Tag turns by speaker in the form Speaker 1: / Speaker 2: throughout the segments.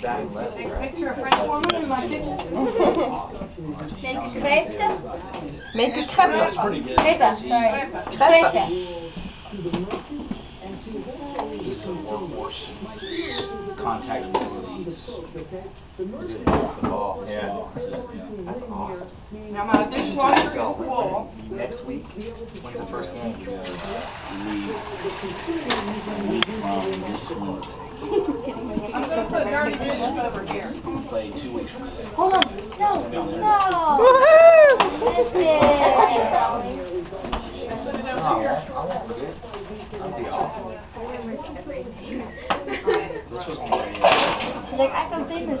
Speaker 1: Take a picture of French woman in my kitchen.
Speaker 2: Make a crepe.
Speaker 3: Make a crepe.
Speaker 2: Crepe, sorry. Crepe.
Speaker 4: Some workforce contact abilities. The ball.
Speaker 5: Oh, yeah.
Speaker 4: That's awesome.
Speaker 1: Now my dishwasher is full.
Speaker 4: Next week, when's the first game? Uh, we leave a week from this Wednesday.
Speaker 1: I'm gonna put dirty dishes over here.
Speaker 4: Play two weeks from today.
Speaker 2: Hold on. No. No.
Speaker 3: Woohoo!
Speaker 2: This is.
Speaker 1: Put it over here.
Speaker 4: I won't forget. That'd be awesome. This was on the,
Speaker 2: She's like, I can famous.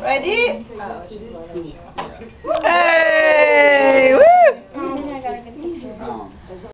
Speaker 4: Ready?
Speaker 2: Oh,
Speaker 3: hey! Woo!